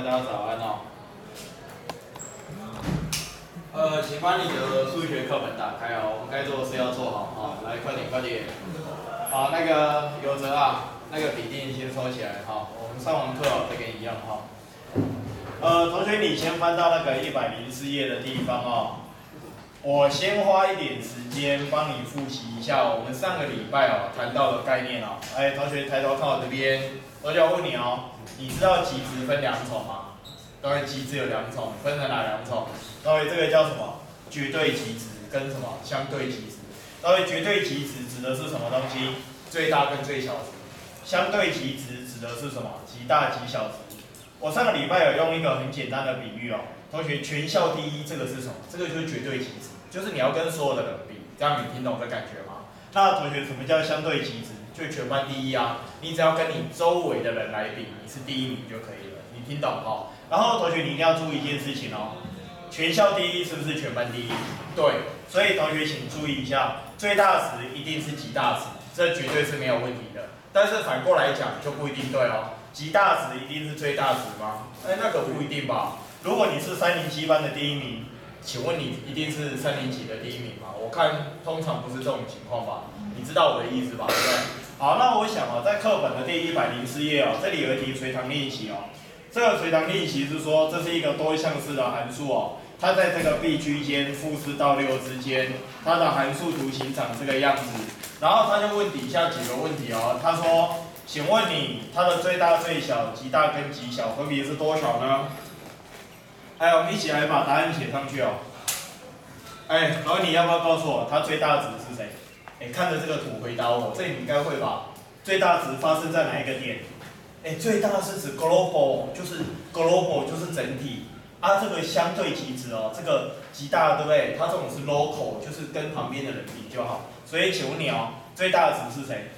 大家早安哦。呃，请把你的数学课本打开哦，我们该做的事要做好哦。来，快点，快点。好，那个有泽啊，那个笔电先收起来哈。我们上完课再跟你一样哈。呃，同学，你先翻到那个一百零四页的地方哦。我先花一点时间帮你复习一下我们上个礼拜哦谈到的概念哦。哎，同学抬头看我这边，我就要问你哦，你知道极值分两种吗？各位，极值有两种，分成哪两种？各位，这个叫什么？绝对极值跟什么相对极值？各位，绝对极值指的是什么东西？最大跟最小值。相对极值指的是什么？极大极小值。我上个礼拜有用一个很简单的比喻哦，同学，全校第一，这个是什么？这个就是绝对极值，就是你要跟所有的人比，这样你听懂这感觉吗？那同学，什么叫相对极值？就全班第一啊，你只要跟你周围的人来比，你是第一名就可以了，你听懂哦？然后同学，你一定要注意一件事情哦，全校第一是不是全班第一？对，所以同学请注意一下，最大值一定是极大值，这绝对是没有问题的。但是反过来讲就不一定对哦，极大值一定是最大值吗？哎，那可不一定吧。如果你是三零七班的第一名，请问你一定是三零几的第一名吗？我看通常不是这种情况吧？你知道我的意思吧？对？好，那我想哦，在课本的第一百零四页哦，这里有一题随堂练习哦。这个随堂练习是说，这是一个多项式的函数哦，它在这个 b 区间负四到六之间，它的函数图形长这个样子。然后他就问底下几个问题哦，他说，请问你它的最大、最小、极大跟极小分别是多少呢？还有，一起来把答案写上去哦。哎，然后你要不要告诉我它最大值是谁？哎，看着这个图回答我，这你应该会吧？最大值发生在哪一个点？哎，最大是指 global，就是 global 就是整体，啊，这个相对极值哦，这个极大对不对？它这种是 local，就是跟旁边的人比就好。所以请问你哦，最大值是谁？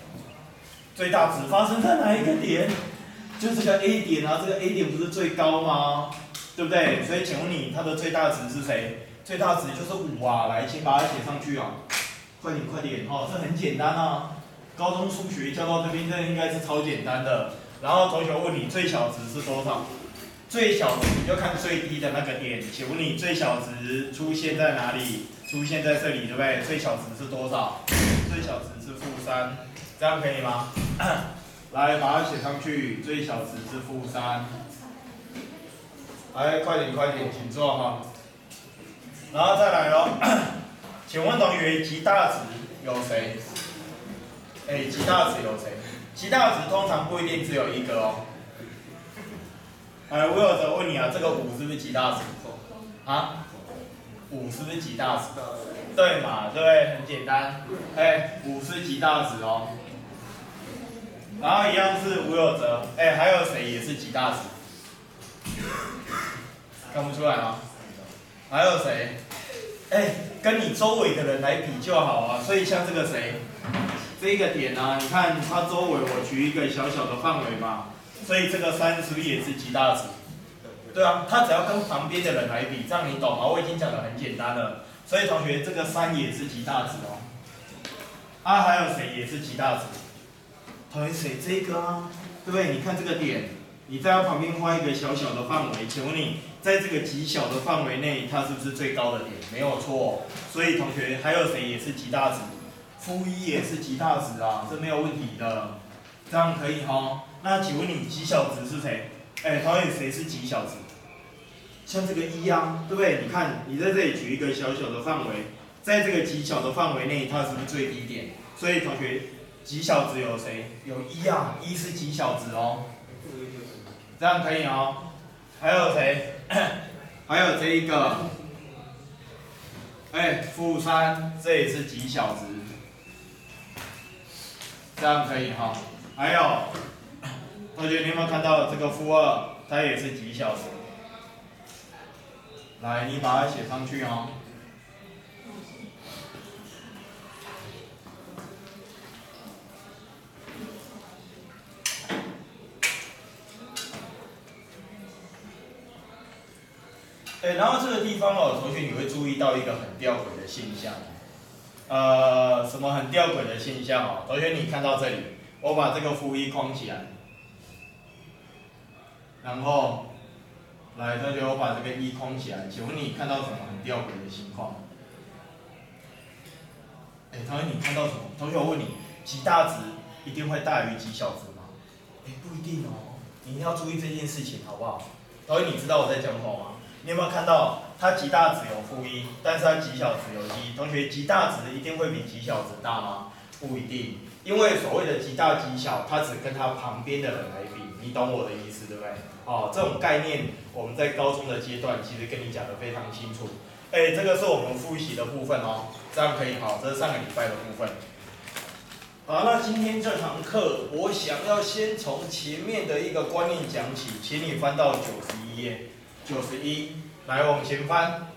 最大值发生在哪一个点？就这个 A 点啊，这个 A 点不是最高吗？对不对？所以请问你它的最大值是谁？最大值就是五啊，来，请把它写上去啊，快点快点哦，这很简单啊，高中数学教到这边，这应该是超简单的。然后同学问你最小值是多少？最小值你就看最低的那个点。请问你最小值出现在哪里？出现在这里，对不对？最小值是多少？最小值是负三，这样可以吗？来，把它写上去。最小值是负三。来，快点快点，请坐哈。然后再来喽。请问同学，极大值有谁？哎，极大值有谁？极大值通常不一定只有一个哦。哎，我有在问你啊，这个五是不是极大值？啊？五是不是极大值？对嘛，对不对？很简单。哎，五是极大值哦。然后一样是吴有泽，哎，还有谁也是极大值？看不出来吗？还有谁？哎，跟你周围的人来比就好啊。所以像这个谁？这一个点呢，你看它周围，我举一个小小的范围嘛，所以这个三是不是也是极大值？对啊，它只要跟旁边的人来比，这样你懂吗？我已经讲的很简单了，所以同学这个三也是极大值哦。啊，还有谁也是极大值？同学谁这个啊？对不对？你看这个点，你在它旁边画一个小小的范围，请问你在这个极小的范围内，它是不是最高的点？没有错，所以同学还有谁也是极大值？负一也是极大值啊，这没有问题的，这样可以哈。那请问你极小值是谁？哎，同学谁是极小值？像这个一啊，对不对？你看你在这里举一个小小的范围，在这个极小的范围内，它是不是最低点？所以同学极小值有谁？有一啊，一是极小值哦。这样可以哦。还有谁？还有这一个，哎，负三，这也是极小值。这样可以哈，还有，同学你有没有看到这个负二，它也是极小值。来，你把它写上去哦。哎，然后这个地方哦，同学你会注意到一个很吊诡的现象。呃，什么很吊诡的现象哦？同学，你看到这里，我把这个负一框起来，然后来，同学，我把这个一框起来，请问你看到什么很吊诡的情况？哎，同学，你看到什么？同学，我问你，极大值一定会大于极小值吗？哎，不一定哦，你一定要注意这件事情，好不好？同学，你知道我在讲什么吗？你有没有看到它极大值有负一，但是它极小值有一？同学，极大值一定会比极小值大吗？不一定，因为所谓的极大极小，它只跟它旁边的人来比，你懂我的意思对不对？哦，这种概念我们在高中的阶段其实跟你讲的非常清楚。哎，这个是我们复习的部分哦，这样可以好，这是上个礼拜的部分。好，那今天这堂课我想要先从前面的一个观念讲起，请你翻到九十一页，九十一，来往前翻。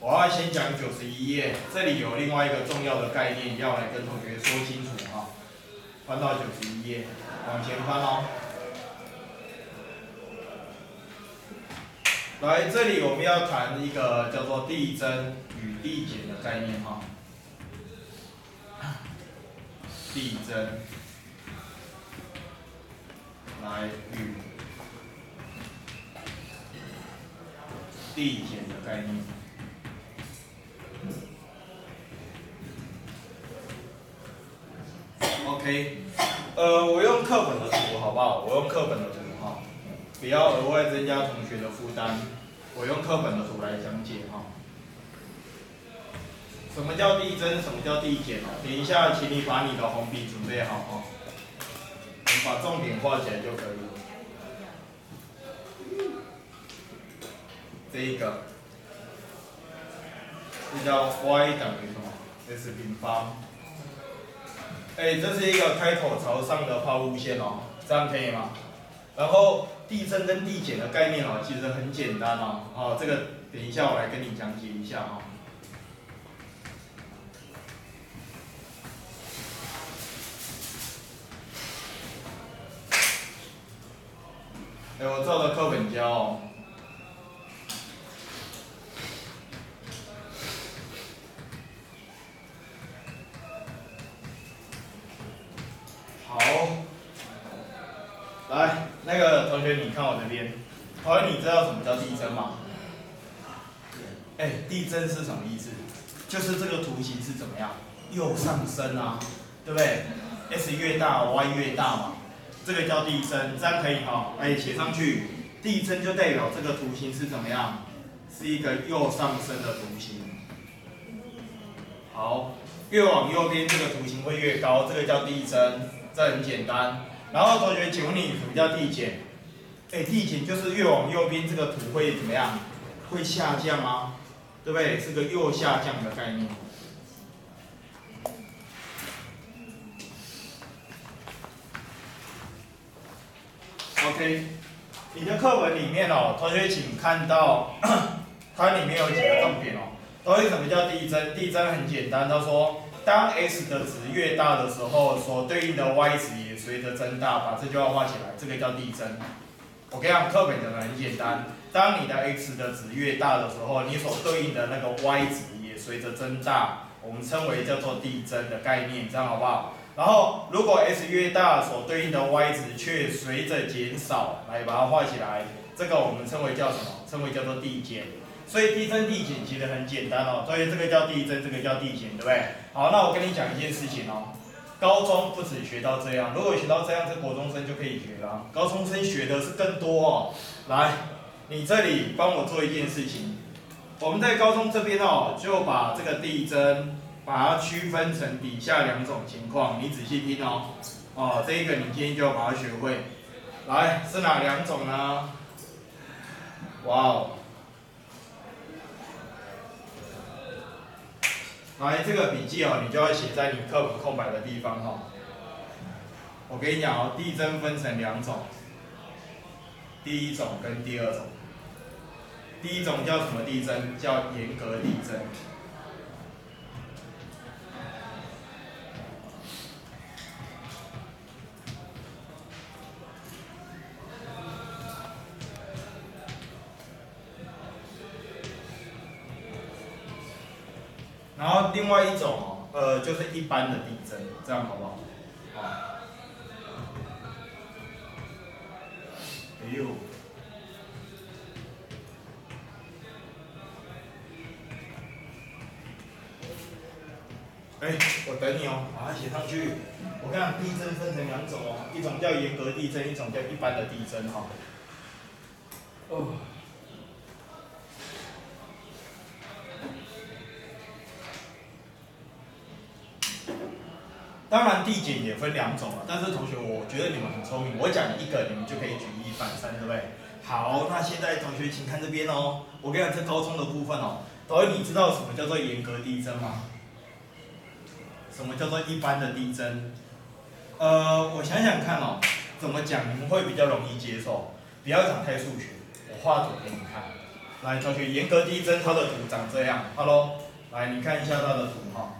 我要先讲九十一页，这里有另外一个重要的概念要来跟同学说清楚哈。翻到九十一页，往前翻哦。来，这里我们要谈一个叫做递增与递减的概念哈。递增，来与递减的概念。OK，呃，我用课本的图好不好？我用课本的图哈。不要额外增加同学的负担，我用课本的图来讲解哈。什么叫递增？什么叫递减？等一下，请你把你的红笔准备好哈，我们把重点画起来就可以了。这一个，这叫 y 等于什么？s 平方。哎，这是一个开口朝上的抛物线哦，这样可以吗？然后递增跟递减的概念哦，其实很简单哦。哦，这个等一下我来跟你讲解一下哈。哎，我照着课本教哦。好。来，那个同学，你看我这边，同学，你知道什么叫递增吗？哎，递增是什么意思？就是这个图形是怎么样，右上升啊，对不对？S 越大，Y 越大嘛，这个叫递增，这样可以哈？哎，写上去，递增就代表这个图形是怎么样？是一个右上升的图形。好，越往右边这个图形会越高，这个叫递增，这很简单。然后同学，请问你什么叫递减？哎，递减就是越往右边这个图会怎么样？会下降吗？对不对？是个右下降的概念。OK，你的课文里面哦，同学请看到 它里面有几个重点哦。同学，什么叫递增？递增很简单，他说当 x 的值越大的时候，所对应的 y 值也。随着增大，把这句话画起来，这个叫递增。我跟你讲，课本讲的很简单。当你的 x 的值越大的时候，你所对应的那个 y 值也随着增大，我们称为叫做递增的概念，这样好不好？然后，如果 x 越大，所对应的 y 值却随着减少，来把它画起来，这个我们称为叫什么？称为叫做递减。所以递增递减其实很简单哦。所以这个叫递增，这个叫递减，对不对？好，那我跟你讲一件事情哦。高中不止学到这样，如果学到这样，这国中生就可以学了。高中生学的是更多哦。来，你这里帮我做一件事情，我们在高中这边哦，就把这个递增，把它区分成底下两种情况，你仔细听哦。哦，这一个你今天就要把它学会。来，是哪两种呢？哇哦！来，这个笔记哦，你就要写在你课本空白的地方哈。我跟你讲哦，递增分成两种，第一种跟第二种。第一种叫什么递增？叫严格递增。另外一种哦，呃，就是一般的地震，这样好不好？啊。哎呦。哎、我等你哦，把它写上去。我看地震分成两种哦，一种叫严格地震，一种叫一般的地震哈、哦。当然地检也分两种啊，但是同学，我觉得你们很聪明，我讲一个，你们就可以举一反三，对不对？好，那现在同学请看这边哦，我跟你讲这高中的部分哦，同学你知道什么叫做严格地震吗？什么叫做一般的地震？呃，我想想看哦，怎么讲你们会比较容易接受？不要讲太数学，我画图给你看。来，同学，严格地震它的图长这样，好喽，来你看一下它的图哈。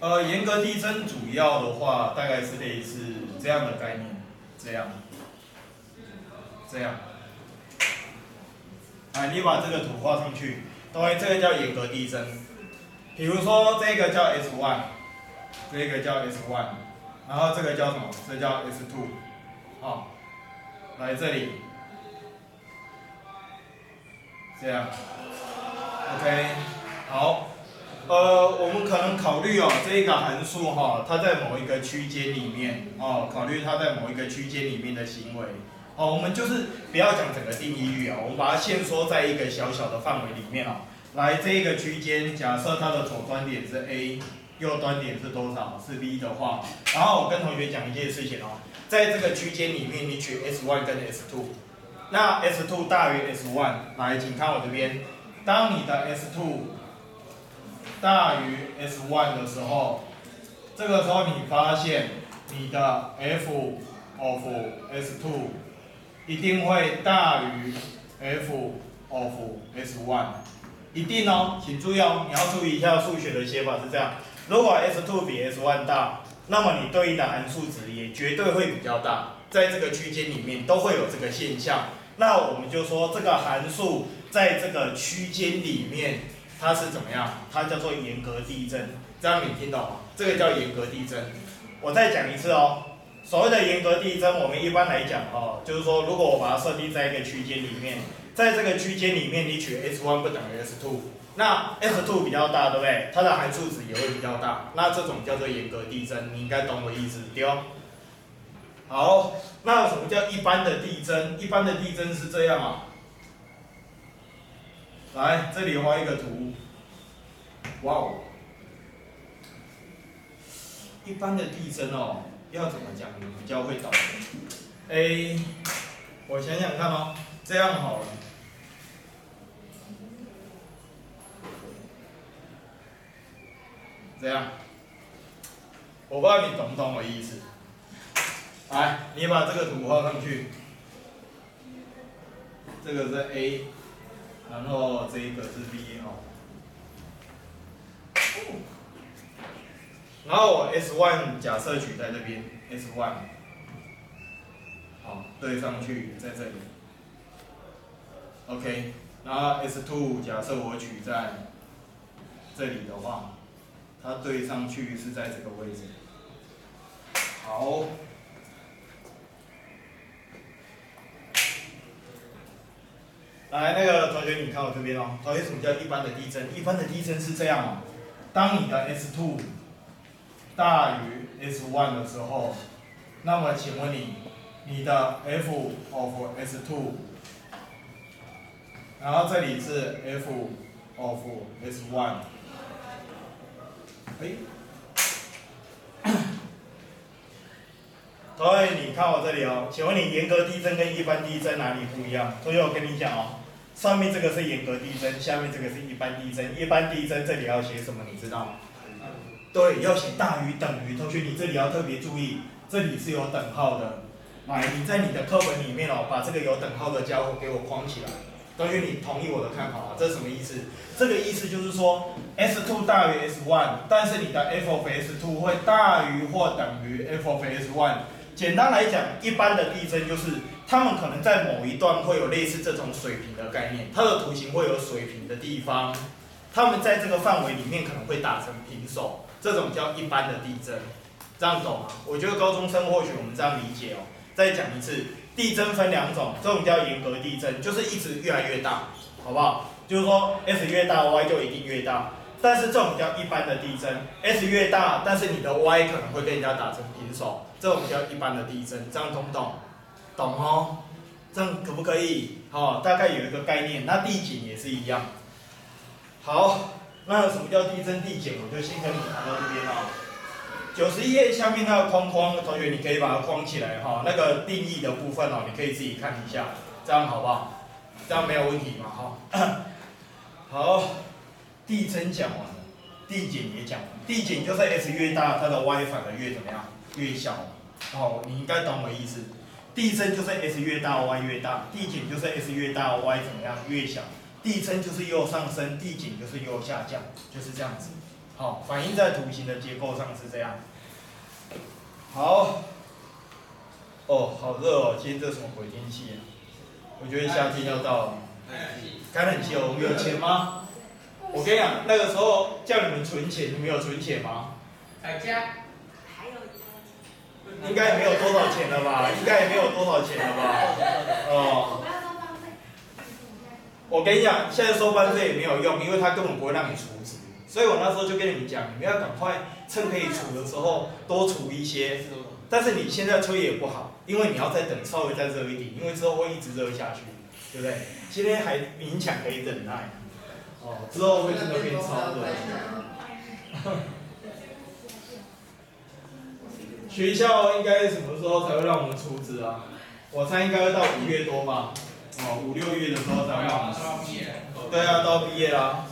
呃，严格递增主要的话，大概是类似这样的概念，这样，这样。哎，你把这个图画上去，等于这个叫严格递增。比如说这个叫 S one，这个叫 S one，然后这个叫什么？这叫 S two，好，来这里，这样，OK，好。呃，我们可能考虑哦，这一个函数哈，它在某一个区间里面哦，考虑它在某一个区间里面的行为哦，我们就是不要讲整个定义域啊，我们把它先缩在一个小小的范围里面哦。来，这个区间，假设它的左端点是 A，右端点是多少？是 B 的话，然后我跟同学讲一件事情哦，在这个区间里面，你取 S one 跟 S two，那 S two 大于 S one，来，请看我这边，当你的 S two 大于 s one 的时候，这个时候你发现你的 f of s two 一定会大于 f of s one，一定哦，请注意哦，你要注意一下数学的写法是这样，如果 s two 比 s one 大，那么你对应的函数值也绝对会比较大，在这个区间里面都会有这个现象，那我们就说这个函数在这个区间里面。它是怎么样？它叫做严格地震，这样你听懂吗？这个叫严格地震。我再讲一次哦，所谓的严格地震，我们一般来讲哦，就是说，如果我把它设定在一个区间里面，在这个区间里面，你取 s one 不等于 s two，那 s two 比较大，对不对？它的函数值也会比较大，那这种叫做严格地震，你应该懂我意思，对哦。好，那什么叫一般的地震？一般的地震是这样啊。来，这里画一个图。哇哦！一般的地震哦，要怎么讲比较会懂？A，我想想看哦，这样好了，这样，我不知道你懂不懂我意思。来，你把这个图画上去，这个是 A。然后这一个是 B 哦，然后我 S one 假设取在这边，S one，好对上去在这里，OK，然后 S two 假设我取在这里的话，它对上去是在这个位置，好。来，那个同学，你看我这边哦。同学，什么叫一般的地震？一般的地震是这样哦。当你的 S two 大于 S one 的时候，那么请问你，你的 F of S two，然后这里是 F of S one，哎，同学，你看我这里哦。请问你严格地震跟一般地震哪里不一样？同学，我跟你讲哦。上面这个是严格地震，下面这个是一般地震。一般地震这里要写什么？你知道吗？对，要写大于等于。同学，你这里要特别注意，这里是有等号的。来，你在你的课本里面哦，把这个有等号的家伙给我框起来。同学，你同意我的看法吗？这是什么意思？这个意思就是说，S two 大于 S one，但是你的 F of S two 会大于或等于 F of S one。简单来讲，一般的地震就是。它们可能在某一段会有类似这种水平的概念，它的图形会有水平的地方，它们在这个范围里面可能会打成平手，这种叫一般的地震，这样懂吗？我觉得高中生或许我们这样理解哦。再讲一次，递增分两种，这种叫严格递增，就是一直越来越大，好不好？就是说 S 越大，Y 就一定越大。但是这种叫一般的递增，S 越大，但是你的 Y 可能会被人家打成平手，这种叫一般的递增，这样懂不懂？懂哦？这样可不可以？好、大概有一个概念。那递减也是一样。好，那什么叫递增递减？我就先跟你谈到这边哦。九十一页下面那个框框，同学你可以把它框起来哈、那个定义的部分哦，你可以自己看一下，这样好不好？这样没有问题嘛？哈、好，递增讲完了，递减也讲完。递减就是 S 越大，它的 Y 反而越怎么样？越小。哦，你应该懂我意思。递增就是 S 越大，Y 越大；递减就是 S 越大，Y 怎么样？越小。递增就是右上升，递减就是右下降，就是这样子。好，反映在图形的结构上是这样。好。哦，好热哦！今天这什么鬼天气啊？我觉得夏天要到了。开冷气哦，我们有钱吗？我跟你讲，那个时候叫你们存钱，你们有存钱吗？在家应该也没有多少钱了吧？应该也没有多少钱了吧？哦，我要收班费。我跟你讲，现在收班费也没有用，因为他根本不会让你储值。所以我那时候就跟你们讲，你们要赶快趁可以储的时候多储一些。但是你现在吹也不好，因为你要再等稍微再热一点，因为之后会一直热下去，对不对？今天还勉强可以忍耐，哦，之后会真的变超热。学校应该什么时候才会让我们出资啊？我猜应该会到五月多吧，哦，五六月的时候才会让我们出。对啊，都要毕业啦。